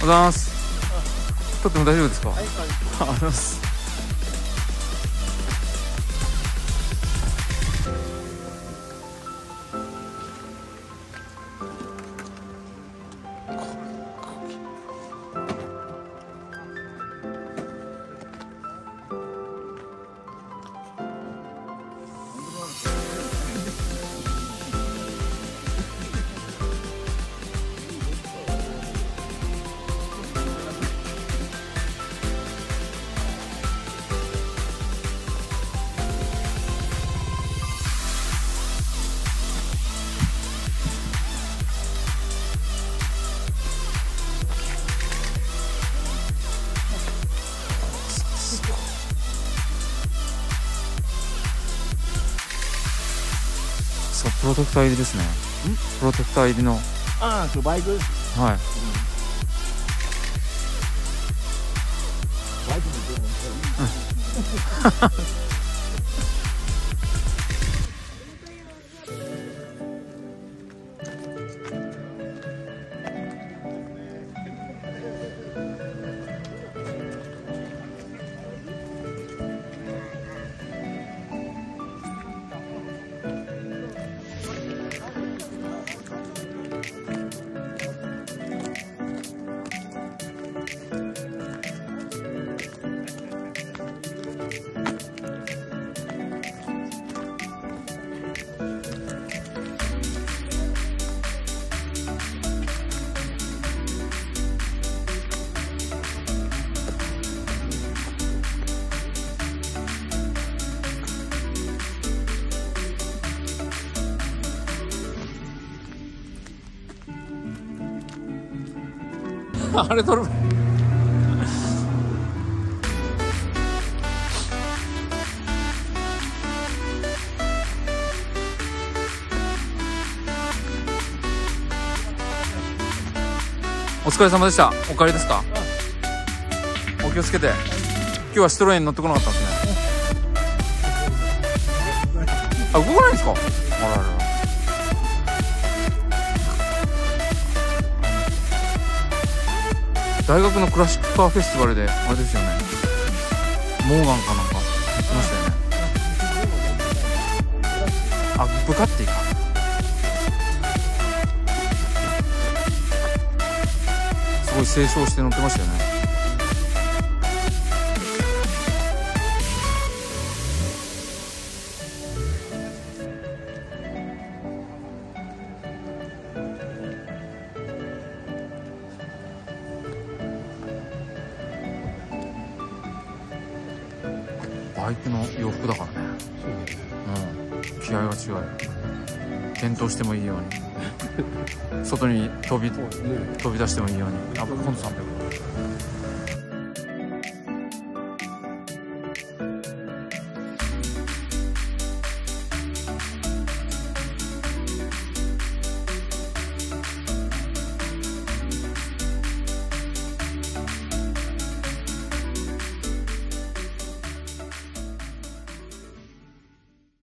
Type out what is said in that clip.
ございます。撮っても大丈夫ですか、はい、ありがとうございますそうプロテクター入りですね。プロテクター入りの。ああそうバイク？はい、バイクもでも あれ撮る。お疲れ様でした。お帰りですか？お気をつけて。今日はシトロエン乗ってこなかったんですね。あ動かないんですか？あららら。大学のクラシックカーフェスティバルであれですよね。モーガンかなんか。行きましたよね。あブカッティか。すごい清掃して乗ってましたよね。バイクの洋服だからね。うん。気合が違う転倒してもいいように。外に飛び飛び出してもいいように。あ今度300